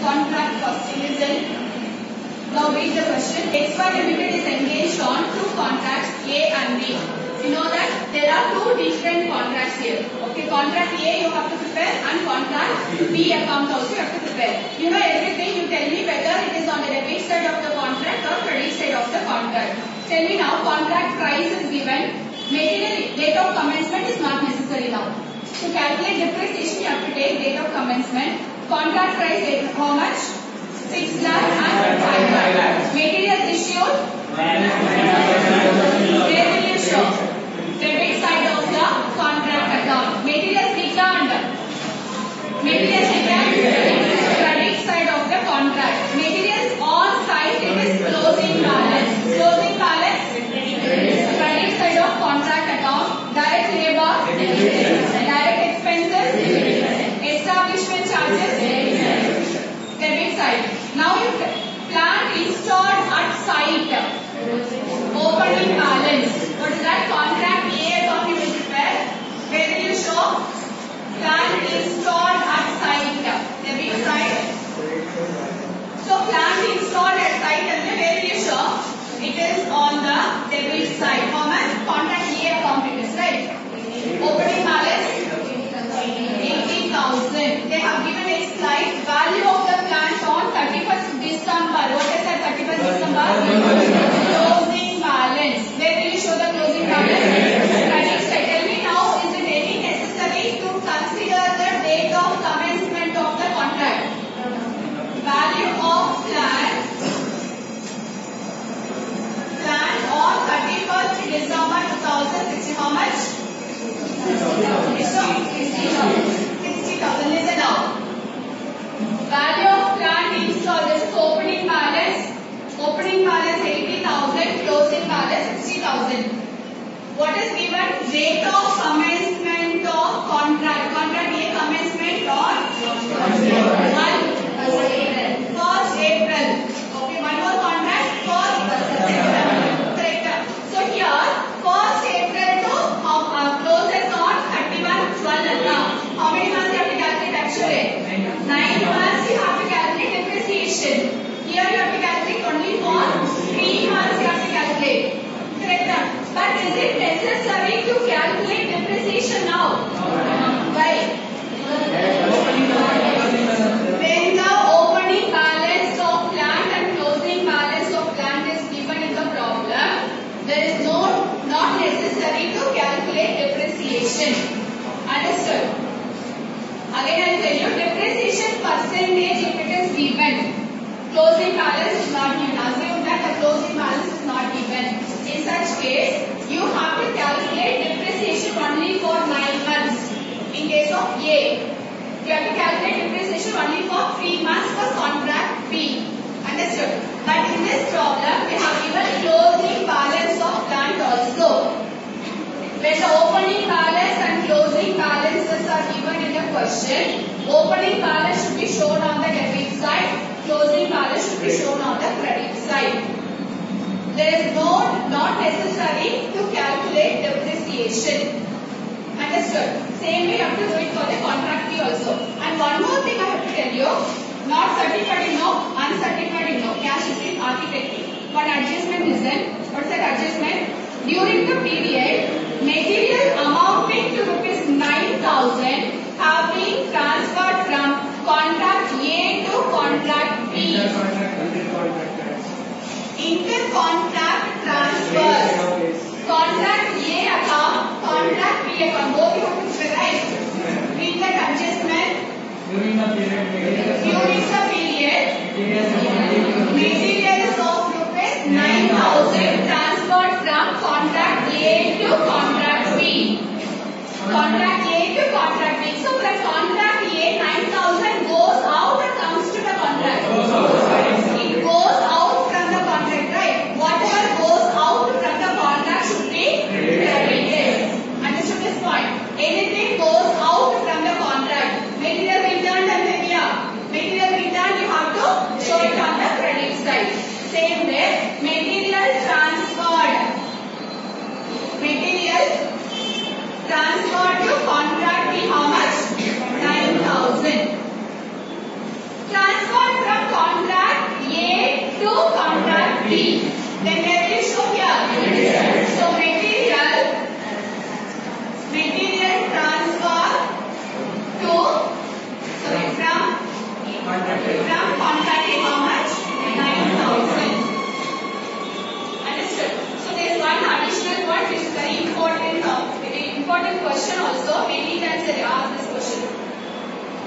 contract for in. Now read the question. XY Limited is engaged on two contracts A and B. You know that there are two different contracts here. Okay, contract A you have to prepare and contract B account also you have to prepare. You know everything. You tell me whether it is on the debit side of the contract or credit side of the contract. Tell me now contract price is given. Material date of commencement is not necessary now. To calculate depreciation you have to take date of commencement. Contract price how much? 6 lakh and 5 lakh. Materials issued? Where will you show? Debit side of the contract account. Materials returned. Materials returned. Credit side of the contract. Materials on site it is closing balance. Closing balance. Credit side of contract account. Direct labor. Direct expenses. Establishment charges. Debit side. Now you plant installed at site. Opening balance. What is that? Contract A account you will prepare. Where will you show? Plant installed at site. Debit side. So plant installed at site and then where will you show? It is on the debit side. How much? Contract A account it is, right? Opening balance 80,000. They have given a slide. Value of the plant on 31st December. What is that 31st December? Closing balance. Where will you show the closing balance? Credit side. Tell me now, is it any necessary to consider the date of commencement of the contract? Value of plant. Plant on 31st December 2016. How much? 60,000. Listen now. Value of plant installed. This is opening balance. Opening balance 80,000. Closing balance 60,000. What is given? Date of commencement of contract. Contract A commencement on 1 first April. Okay, one more contract. First September. Correct. So here, first April to how- uh, closes on 31 12 now. How many months you have to calculate actually? Nine months you have to calculate depreciation. Here you have to calculate only for three months you have to calculate. Correct. But is it necessary to calculate depreciation now? Why? When the opening balance of plant and closing balance of plant is given in the problem, there is no not necessary to calculate depreciation. Understood? Again I will tell you depreciation if it is given. Closing balance is not given. Assume that the closing balance is not given. In such case, you have to calculate depreciation only for 9 months. In case of A, you have to calculate depreciation only for 3 months for contract B. Understood? But in this problem, we have given closing balance of plant also. When the opening balance and closing balances are given in the question, opening balance should be shown on the debit side, closing balance should be shown on the credit side. There is no not necessary to calculate depreciation. Understood? Same way you have to do it for the contract B also. And one more thing I have to tell you, not certified in no, uncertified in no, cash receipt architect fee. One adjustment is in, what's that adjustment? During the period, material amounting to rupees 9,000 have been transferred from contract A to contract B. Intercontract transfers. Contract A account, contract B account. Both you have to spell right. Read that adjustment. During the period, During the period, materials of rupees 9,000 transferred from contract A to contract B. Contract A to contract B. So the contract A 9,000 goes out or comes to the contract? It goes out from the contract, right? Whatever goes out from the contract should be credited. Understood this point? Anything goes out from the contract. Material returned and then yeah. Material returned you have to show it on the credit side. Same way, material transferred. Material transferred to contract B how much? 9,000. Transferred From contract date how much? 9,000. Understood? So there is one additional one which is very important, uh, very important question also. Many times they ask this question.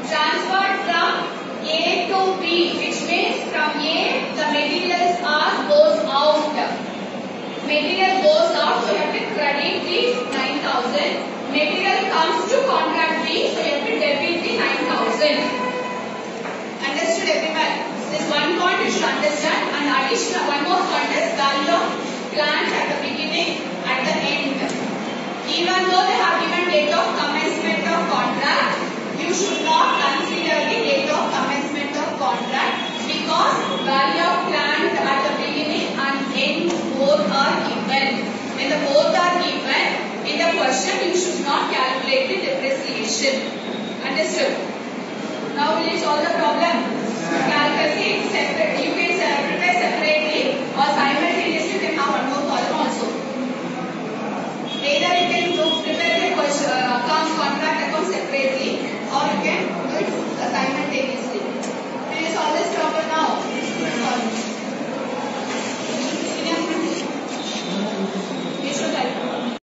Transferred from A to B, which means from A the materials are goes out. Material goes out, so you have to credit the 9,000. Material comes to contract B, so you have to debit the 9,000. Understood everyone? This one point you should understand and additional one more point is value of plant at the beginning, at the end. Even though they have given date of commencement of contract, you should not consider the date of commencement of contract because value of plant at the beginning and end both are given. Both are given, in the question you should not calculate the depreciation. Understood?